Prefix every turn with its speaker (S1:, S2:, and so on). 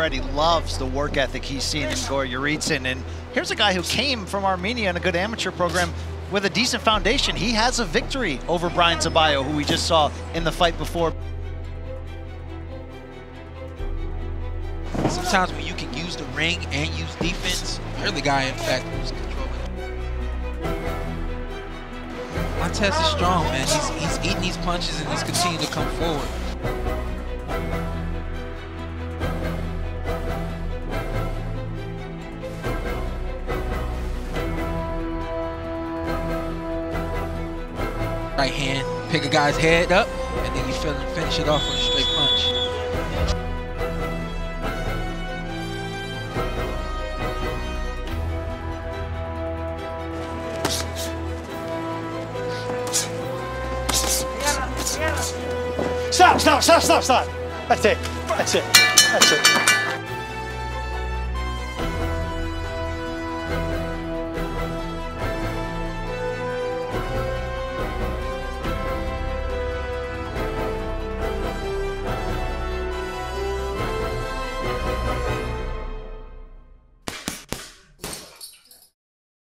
S1: Freddie loves the work ethic he's seen in Gor Yeritsyan. And here's a guy who came from Armenia in a good amateur program with a decent foundation. He has a victory over Brian Zabayo, who we just saw in the fight before.
S2: Sometimes when you can use the ring and use defense, you're the guy, in fact, who's controlling. Montes is strong, man. He's, he's eating these punches and he's continuing to come forward. Right hand, pick a guy's head up, and then you finish it off with a straight punch.
S3: Stop, stop, stop, stop, stop. That's it. That's it. That's it.